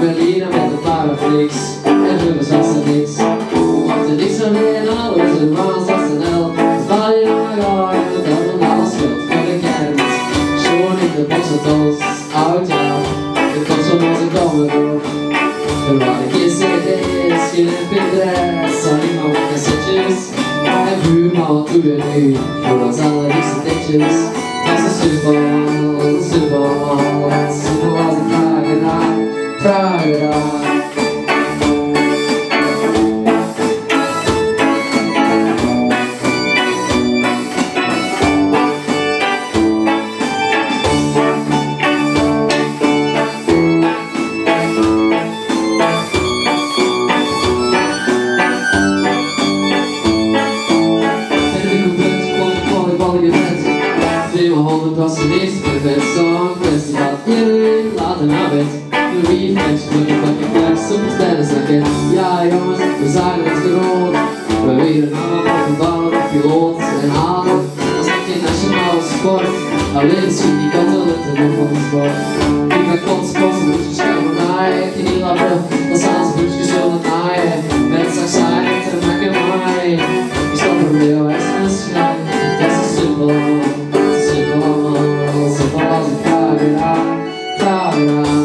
Berlin met een paar fliks En we zassen niks Want er niks van in alles En was als een hel Val je naar jou En dat een alles schuld van de kermis Schoon in de bossetels Oud ja De komt zomaar ze komen door Er waren geen cd's Geen mp3's Alleen maar cassettes En buurman doe je nu Voor ons allerliefste ditjes Dat is With that song, first about feeling loud and of it. The looking like a flash, status ja, jongens, Yeah, I almost we willen know how to bottom of your is En adem, als sport. Alleen zie ik altijd van de sport. Thank you.